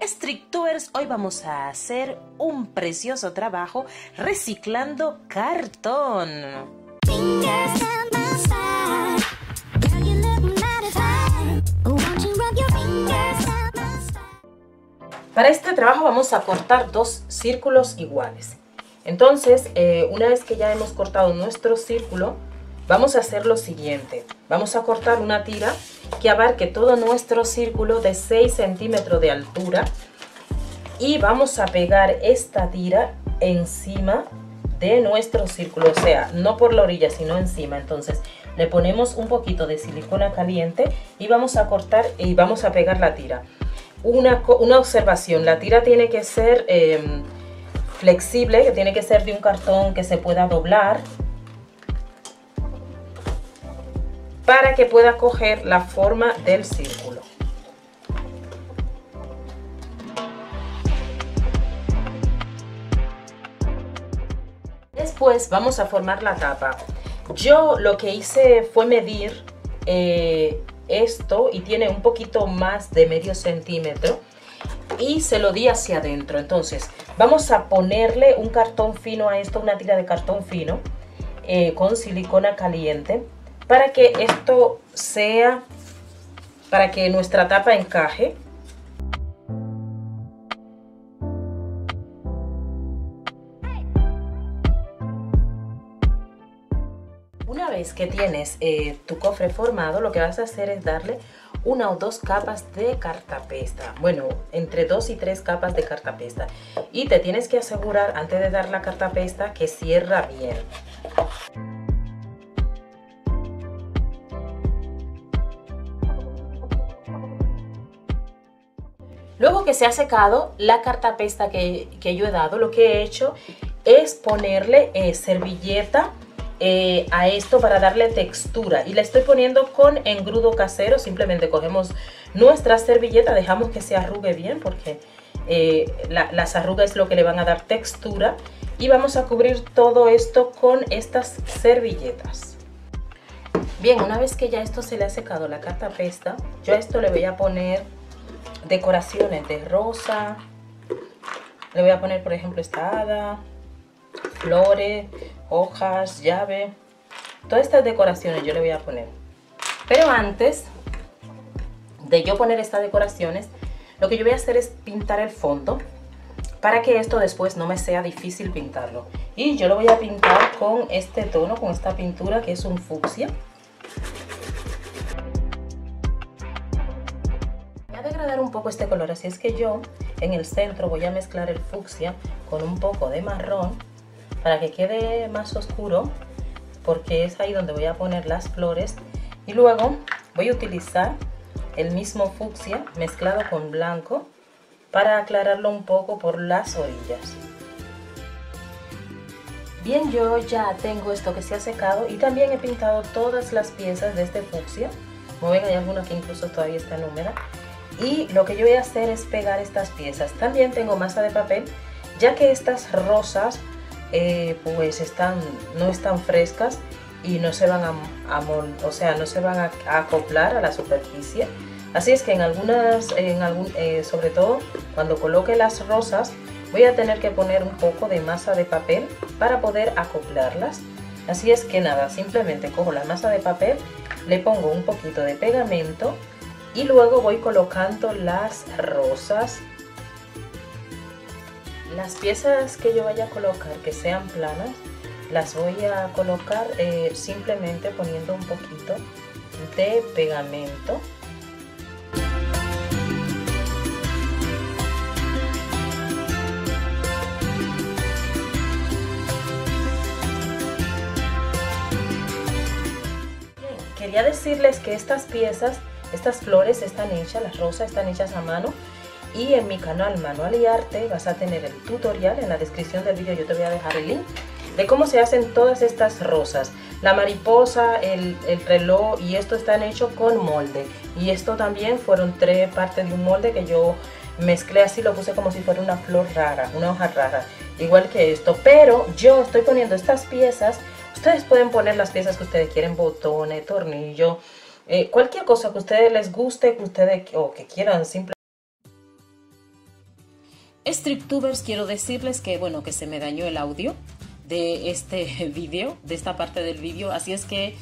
Strictubers, hoy vamos a hacer un precioso trabajo reciclando cartón. Para este trabajo vamos a cortar dos círculos iguales. Entonces, eh, una vez que ya hemos cortado nuestro círculo, vamos a hacer lo siguiente. Vamos a cortar una tira que abarque todo nuestro círculo de 6 centímetros de altura y vamos a pegar esta tira encima de nuestro círculo, o sea, no por la orilla, sino encima. Entonces, le ponemos un poquito de silicona caliente y vamos a cortar y vamos a pegar la tira. Una, observación, la tira tiene que ser em, flexible, que tiene que ser de un cartón que se pueda doblar para que pueda coger la forma del círculo. Después vamos a formar la tapa. Yo lo que hice fue medir eh, esto y tiene un poquito más de medio centímetro y se lo di hacia adentro. Entonces vamos a ponerle un cartón fino a esto, una tira de cartón fino eh, con silicona caliente para que esto sea, para que nuestra tapa encaje. Una vez que tienes eh, tu cofre formado, lo que vas a hacer es darle una o dos capas de cartapesta. Bueno, entre dos y tres capas de cartapesta. Y te tienes que asegurar antes de dar la cartapesta que cierra bien. Luego que se ha secado la cartapesta que, que yo he dado, lo que he hecho es ponerle eh, servilleta eh, a esto para darle textura. Y la estoy poniendo con engrudo casero simplemente cogemos nuestra servilleta dejamos que se arrugue bien porque eh, las arrugas es lo que le van a dar textura. Y vamos a cubrir todo esto con estas servilletas. Bien una vez que ya esto se le ha secado la cartapesta yo a esto le voy a poner decoraciones de rosa. Le voy a poner, por ejemplo, esta hada, flores, hojas, llave. Todas estas decoraciones yo le voy a poner. Pero antes de yo poner estas decoraciones, lo que yo voy a hacer es pintar el fondo para que esto después no me sea difícil pintarlo. Y yo lo voy a pintar con este tono, con esta pintura que es un fucsia. Un poco este color, así es que yo en el centro voy a mezclar el fucsia con un poco de marrón para que quede más oscuro porque es ahí donde voy a poner las flores y luego voy a utilizar el mismo fucsia mezclado con blanco para aclararlo un poco por las orillas. Bien, yo ya tengo esto que se ha secado y también he pintado todas las piezas de este fucsia. Como ven, hay algunas que incluso todavía están húmedas y lo que yo voy a hacer es pegar estas piezas. También tengo masa de papel, ya que estas rosas eh, pues están, no están frescas y no se van a, o sea, no se van a, acoplar a la superficie. Así es que en algunas, en algún, eh, sobre todo cuando coloque las rosas, voy a tener que poner un poco de masa de papel para poder acoplarlas. Así es que nada, simplemente cojo la masa de papel, le pongo un poquito de pegamento y luego voy colocando las rosas. Las piezas que yo vaya a colocar que sean planas las voy a colocar eh, simplemente poniendo un poquito de pegamento. Quería decirles que estas piezas estas flores están hechas, las rosas están hechas a mano y en mi canal Manual y Arte vas a tener el tutorial, en la descripción del vídeo yo te voy a dejar el link de cómo se hacen todas estas rosas. La mariposa, el, reloj y esto están hechos con molde. Y esto también fueron tres partes de un molde que yo mezclé así, lo puse como si fuera una flor rara, una hoja rara, igual que esto. Pero yo estoy poniendo estas piezas, ustedes pueden poner las piezas que ustedes quieren, botones, tornillo, eh, cualquier cosa que a ustedes les guste, que ustedes o que quieran simplemente Stricktubers, quiero decirles que, bueno, que se me dañó el audio de este vídeo, de esta parte del vídeo, así es que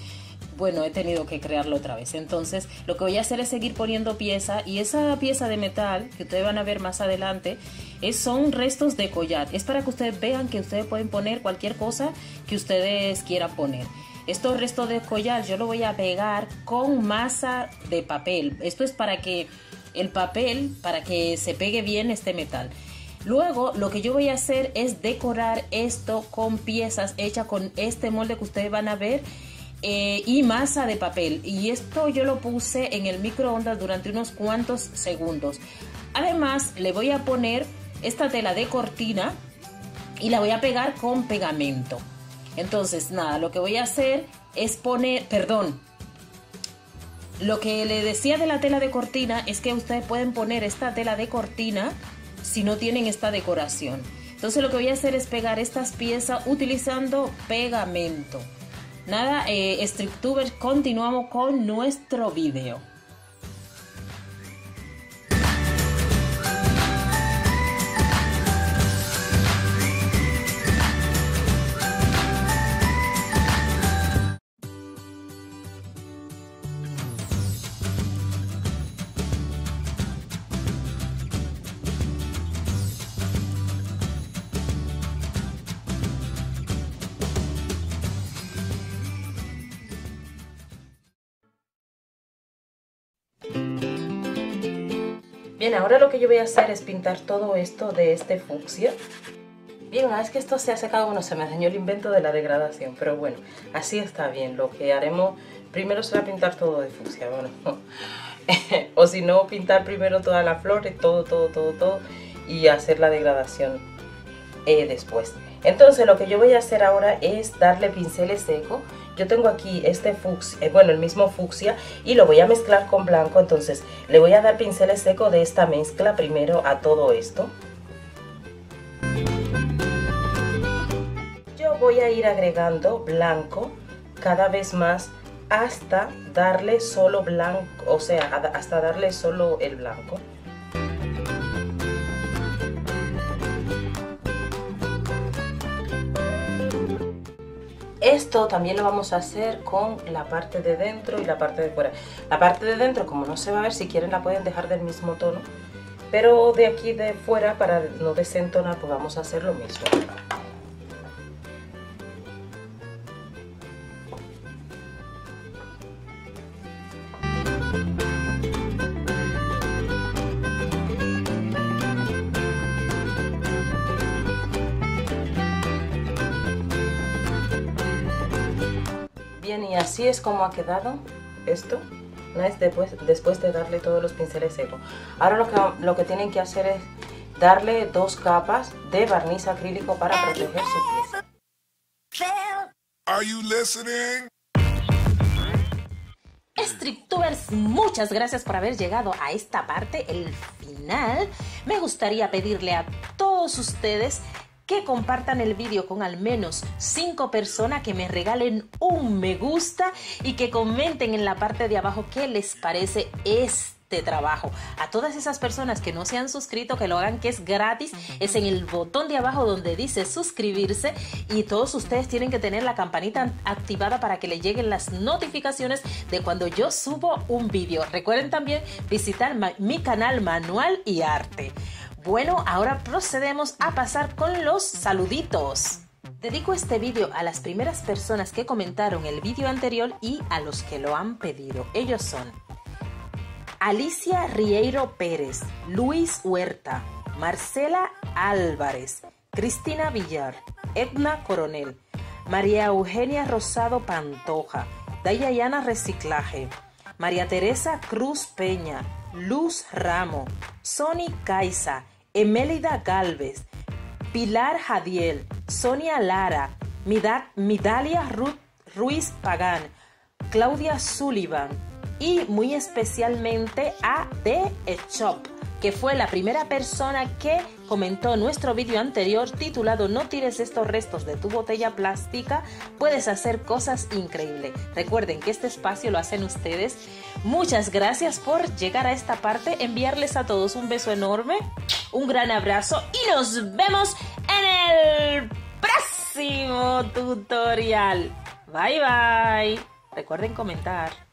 bueno, he tenido que crearlo otra vez. Entonces, lo que voy a hacer es seguir poniendo pieza y esa pieza de metal que ustedes van a ver más adelante es, son restos de collar. Es para que ustedes vean que ustedes pueden poner cualquier cosa que ustedes quieran poner. Estos restos de collar yo lo voy a pegar con masa de papel. Esto es para que el papel, para que se pegue bien este metal. Luego lo que yo voy a hacer es decorar esto con piezas hechas con este molde que ustedes van a ver eh, y masa de papel. Y esto yo lo puse en el microondas durante unos cuantos segundos. Además le voy a poner esta tela de cortina y la voy a pegar con pegamento. Entonces nada, lo que voy a hacer es poner, perdón, lo que le decía de la tela de cortina es que ustedes pueden poner esta tela de cortina si no tienen esta decoración. Entonces lo que voy a hacer es pegar estas piezas utilizando pegamento. Nada, eh, continuamos con nuestro video. Bien, ahora lo que yo voy a hacer es pintar todo esto de este fucsia. Bien, una vez que esto se ha secado, bueno, se me dañó el invento de la degradación, pero bueno, así está bien. Lo que haremos primero será pintar todo de fucsia, bueno. o si no, pintar primero todas las flores, todo, todo, todo, todo, y hacer la degradación eh, después. Entonces lo que yo voy a hacer ahora es darle pinceles secos yo tengo aquí este fucsia, eh, bueno, el mismo fucsia y lo voy a mezclar con blanco. Entonces le voy a dar pinceles secos de esta mezcla primero a todo esto. Yo voy a ir agregando blanco cada vez más hasta darle solo blanco, o sea, hasta darle solo el blanco. También lo vamos a hacer con la parte de dentro y la parte de fuera. La parte de dentro, como no se va a ver, si quieren la pueden dejar del mismo tono. Pero de aquí de fuera, para no desentonar, pues vamos a hacer lo mismo. Así es como ha quedado esto después, después de darle todos los pinceles secos. Ahora lo que, lo que tienen que hacer es darle dos capas de barniz acrílico para proteger su pieza. Strictubers, muchas gracias por haber llegado a esta parte, el final. Me gustaría pedirle a todos ustedes que compartan el vídeo con al menos 5 personas, que me regalen un me gusta y que comenten en la parte de abajo qué les parece este trabajo. A todas esas personas que no se han suscrito, que lo hagan, que es gratis, es en el botón de abajo donde dice suscribirse y todos ustedes tienen que tener la campanita activada para que le lleguen las notificaciones de cuando yo subo un vídeo. Recuerden también visitar mi canal Manual y Arte. Bueno, ahora procedemos a pasar con los saluditos. Dedico este vídeo a las primeras personas que comentaron el vídeo anterior y a los que lo han pedido. Ellos son Alicia Rieiro Pérez, Luis Huerta, Marcela Álvarez, Cristina Villar, Edna Coronel, María Eugenia Rosado Pantoja, Dayayana Reciclaje, María Teresa Cruz Peña, Luz Ramo, Sony Caiza, Emélida Galvez, Pilar Jadiel, Sonia Lara, Midalia Ruiz Pagán, Claudia Sullivan y muy especialmente a The Shop. que fue la primera persona que comentó nuestro vídeo anterior titulado No tires estos restos de tu botella plástica, puedes hacer cosas increíbles. Recuerden que este espacio lo hacen ustedes. Muchas gracias por llegar a esta parte, enviarles a todos un beso enorme, un gran abrazo y nos vemos en el próximo tutorial. Bye bye. Recuerden comentar.